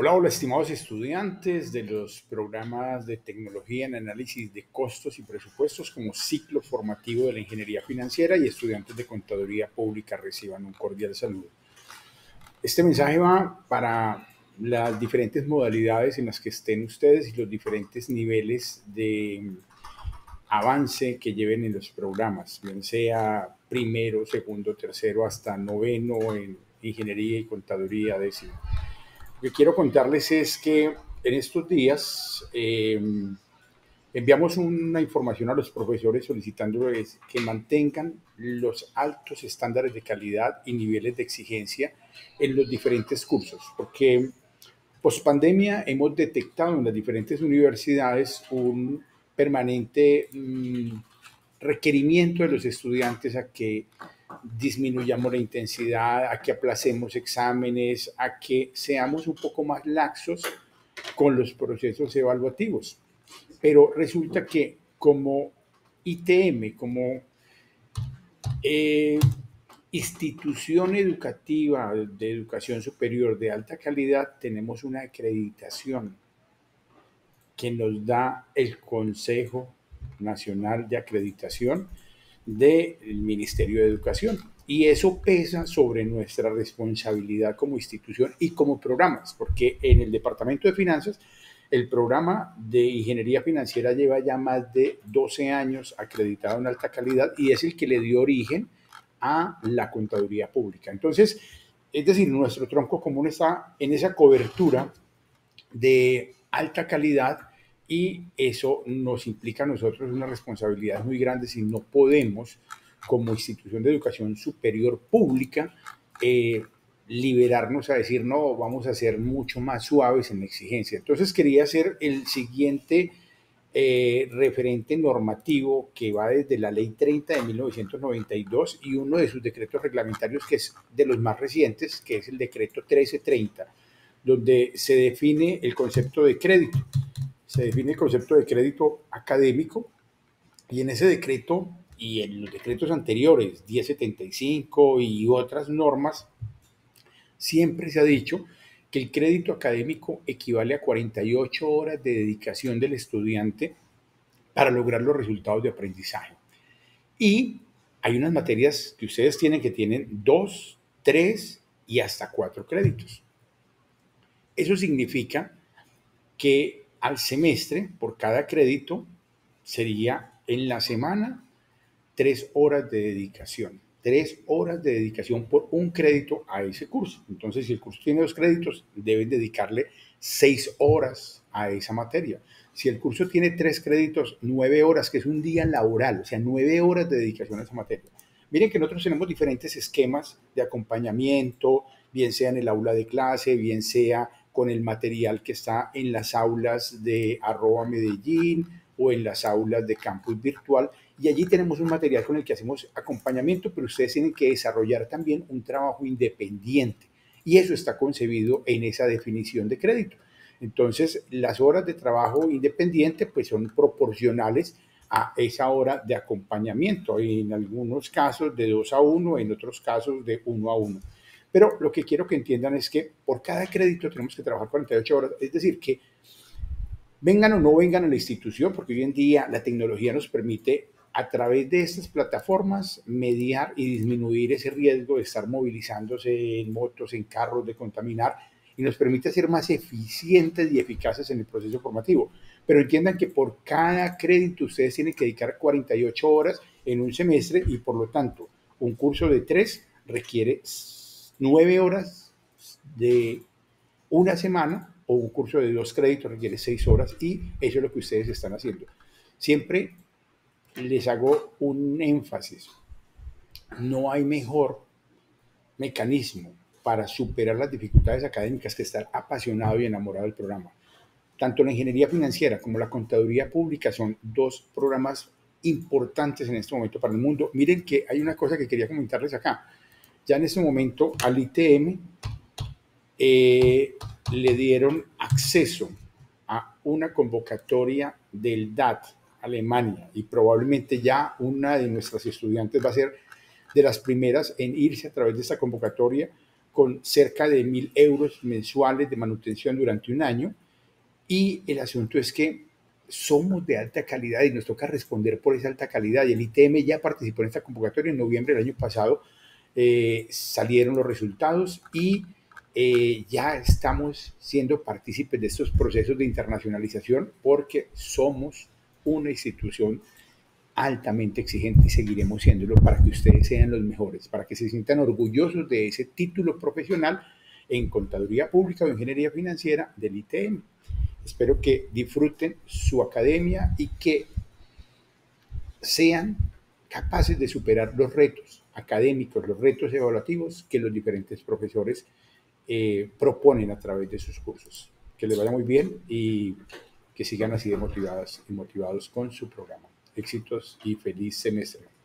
Hola, hola, estimados estudiantes de los programas de tecnología en análisis de costos y presupuestos como ciclo formativo de la ingeniería financiera y estudiantes de contaduría pública reciban un cordial saludo. Este mensaje va para las diferentes modalidades en las que estén ustedes y los diferentes niveles de avance que lleven en los programas, bien sea primero, segundo, tercero, hasta noveno en ingeniería y contaduría décimo. Lo que quiero contarles es que en estos días eh, enviamos una información a los profesores solicitándoles que mantengan los altos estándares de calidad y niveles de exigencia en los diferentes cursos, porque post pandemia hemos detectado en las diferentes universidades un permanente mm, requerimiento de los estudiantes a que disminuyamos la intensidad, a que aplacemos exámenes, a que seamos un poco más laxos con los procesos evaluativos. Pero resulta que como ITM, como eh, institución educativa de educación superior de alta calidad, tenemos una acreditación que nos da el Consejo Nacional de Acreditación, del Ministerio de Educación. Y eso pesa sobre nuestra responsabilidad como institución y como programas, porque en el Departamento de Finanzas, el programa de Ingeniería Financiera lleva ya más de 12 años acreditado en alta calidad y es el que le dio origen a la contaduría pública. Entonces, es decir, nuestro tronco común está en esa cobertura de alta calidad y eso nos implica a nosotros una responsabilidad muy grande si no podemos, como institución de educación superior pública, eh, liberarnos a decir, no, vamos a ser mucho más suaves en exigencia. Entonces quería hacer el siguiente eh, referente normativo que va desde la ley 30 de 1992 y uno de sus decretos reglamentarios que es de los más recientes, que es el decreto 1330, donde se define el concepto de crédito se define el concepto de crédito académico y en ese decreto y en los decretos anteriores, 1075 y otras normas, siempre se ha dicho que el crédito académico equivale a 48 horas de dedicación del estudiante para lograr los resultados de aprendizaje. Y hay unas materias que ustedes tienen que tienen dos, tres y hasta cuatro créditos. Eso significa que al semestre, por cada crédito, sería en la semana tres horas de dedicación. Tres horas de dedicación por un crédito a ese curso. Entonces, si el curso tiene dos créditos, deben dedicarle seis horas a esa materia. Si el curso tiene tres créditos, nueve horas, que es un día laboral, o sea, nueve horas de dedicación a esa materia. Miren que nosotros tenemos diferentes esquemas de acompañamiento, bien sea en el aula de clase, bien sea con el material que está en las aulas de arroba Medellín o en las aulas de campus virtual. Y allí tenemos un material con el que hacemos acompañamiento, pero ustedes tienen que desarrollar también un trabajo independiente. Y eso está concebido en esa definición de crédito. Entonces, las horas de trabajo independiente pues son proporcionales a esa hora de acompañamiento, en algunos casos de 2 a 1, en otros casos de 1 a 1. Pero lo que quiero que entiendan es que por cada crédito tenemos que trabajar 48 horas, es decir, que vengan o no vengan a la institución, porque hoy en día la tecnología nos permite a través de estas plataformas mediar y disminuir ese riesgo de estar movilizándose en motos, en carros, de contaminar, y nos permite ser más eficientes y eficaces en el proceso formativo. Pero entiendan que por cada crédito ustedes tienen que dedicar 48 horas en un semestre y por lo tanto un curso de tres requiere nueve horas de una semana o un curso de dos créditos requiere seis horas y eso es lo que ustedes están haciendo. Siempre les hago un énfasis. No hay mejor mecanismo para superar las dificultades académicas que estar apasionado y enamorado del programa. Tanto la ingeniería financiera como la contaduría pública son dos programas importantes en este momento para el mundo. Miren que hay una cosa que quería comentarles acá. Ya en ese momento al ITM eh, le dieron acceso a una convocatoria del DAT, Alemania, y probablemente ya una de nuestras estudiantes va a ser de las primeras en irse a través de esta convocatoria con cerca de mil euros mensuales de manutención durante un año. Y el asunto es que somos de alta calidad y nos toca responder por esa alta calidad. Y el ITM ya participó en esta convocatoria en noviembre del año pasado. Eh, salieron los resultados y eh, ya estamos siendo partícipes de estos procesos de internacionalización porque somos una institución altamente exigente y seguiremos siéndolo para que ustedes sean los mejores, para que se sientan orgullosos de ese título profesional en contaduría pública o ingeniería financiera del ITM. Espero que disfruten su academia y que sean capaces de superar los retos académicos, los retos evaluativos que los diferentes profesores eh, proponen a través de sus cursos. Que les vaya muy bien y que sigan así de motivadas y motivados con su programa. Éxitos y feliz semestre.